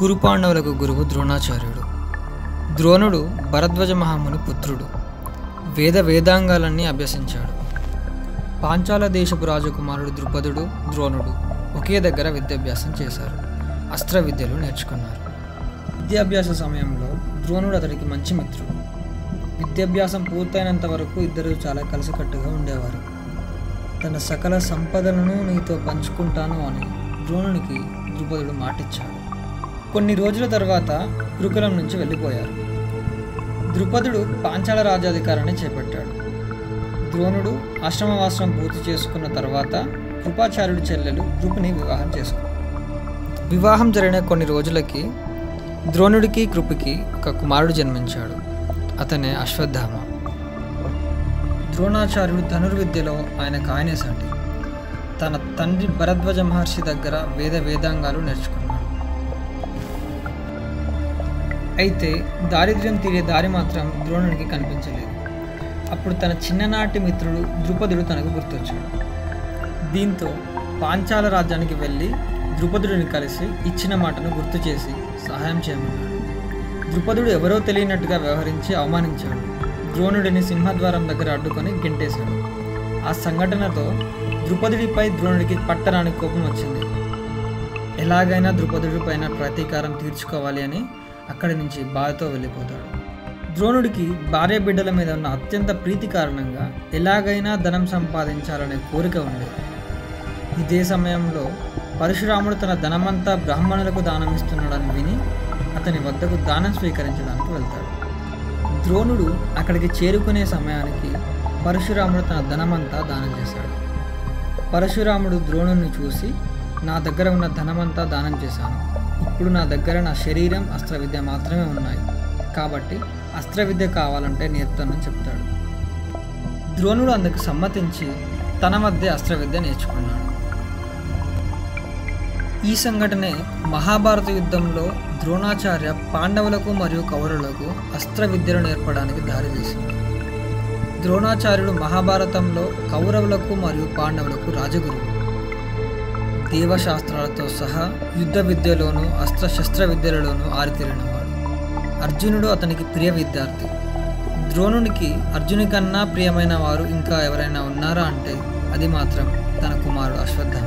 కురుపాండవులకు గురువు ద్రోణాచార్యుడు. ద్రోణుడు భరద్వజ మహాముని పుత్రుడు. వేద వేదాంగాలన్నీ అభ్యసించాడు. పాంచాల దేశపు రాజకుమారుడు ద్రుపదుడు ద్రోణుడు ఒకే దగ్గర విద్యాభ్యాసం చేశారు. అస్త్ర విద్యలు నేర్చుకున్నారు. విద్యాభ్యాస సమయంలో ద్రోణుడు అతడికి మంచి మిత్రుడు. విద్యాభ్యాసం పూర్తయినంత వరకు ఇద్దరు చాలా కలిసికట్టుగా ఉండేవారు. తన సకల సంపదలను నీతో పంచుకుంటాను అని ద్రోణునికి ద్రుపదుడు మాటిచ్చాడు. కొన్ని రోజుల తర్వాత గురుకులం నుంచి వెళ్ళిపోయారు. ద్రుపదుడు పాంచాల రాజాధికారాన్ని చేపట్టాడు. ద్రోణుడు ఆశ్రమవాసం పూర్తి చేసుకున్న తర్వాత కృపాచార్యుడి చెల్లెలు కృపిని వివాహం చేసుకుంది. వివాహం జరిగిన కొన్ని రోజులకి ద్రోణుడికి కృపికి ఒక కుమారుడు జన్మించాడు. అతనే అశ్వత్థామ. ద్రోణాచార్యుడు ధనుర్విద్యలో ఆయన ఆయనే తన తండ్రి భరద్వజ మహర్షి దగ్గర వేద వేదాంగాలు నేర్చుకున్నాడు. అయితే దారిద్ర్యం తీరే దారి మాత్రం ద్రోణుడికి కనిపించలేదు. అప్పుడు తన చిన్ననాటి మిత్రుడు ద్రుపదుడు తనకు గుర్తొచ్చాడు. దీంతో పాంచాల రాజ్యానికి వెళ్ళి ద్రుపదుడిని కలిసి ఇచ్చిన మాటను గుర్తు చేసి సహాయం చేయమన్నాడు. ద్రుపదుడు ఎవరో తెలియనట్టుగా వ్యవహరించి అవమానించాడు. ద్రోణుడిని సింహద్వారం దగ్గర అడ్డుకొని గెంటేశాడు. ఆ సంఘటనతో ద్రుపదుడిపై ద్రోణుడికి పట్టరాని కోపం వచ్చింది. ఎలాగైనా ద్రుపదుడి పైన ప్రతీకారం తీర్చుకోవాలి అని అక్కడి నుంచి బాధతో వెళ్ళిపోతాడు. ద్రోణుడికి భార్య బిడ్డల మీద ఉన్న అత్యంత ప్రీతి కారణంగా ఎలాగైనా ధనం సంపాదించాలనే కోరిక ఉండేది. ఇదే సమయంలో పరశురాముడు తన ధనమంతా బ్రాహ్మణులకు దానం ఇస్తున్నాడని విని అతని వద్దకు దానం స్వీకరించడానికి వెళ్తాడు. ద్రోణుడు అక్కడికి చేరుకునే సమయానికి పరశురాముడు తన ధనమంతా దానం చేశాడు. పరశురాముడు ద్రోణుని చూసి నా దగ్గర ఉన్న ధనమంతా దానం చేశాను. ఇప్పుడు నా దగ్గర నా శరీరం అస్త్ర విద్య మాత్రమే ఉన్నాయి. కాబట్టి అస్త్ర విద్య కావాలంటే నేర్పుతానని చెప్తాడు. ద్రోణుడు అందుకు సమ్మతించి తన మధ్య అస్త్ర విద్య నేర్చుకున్నాడు. ఈ సంఘటనే మహాభారత యుద్ధంలో ద్రోణాచార్య పాండవులకు మరియు కౌరవులకు అస్త్ర విద్యను నేర్పడానికి దారితీసింది. ద్రోణాచార్యుడు మహాభారతంలో కౌరవులకు మరియు పాండవులకు రాజగురువు. దేవశాస్త్రాలతో సహా యుద్ధ విద్యలోనూ అస్త్ర శస్త్ర విద్యలలోనూ ఆరితేరినవాడు అర్జునుడు అతనికి ప్రియ విద్యార్థి. ద్రోణునికి అర్జుని కన్నా ప్రియమైన వారు ఇంకా ఎవరైనా ఉన్నారా అంటే అది మాత్రం తన కుమారుడు అశ్వత్థామ.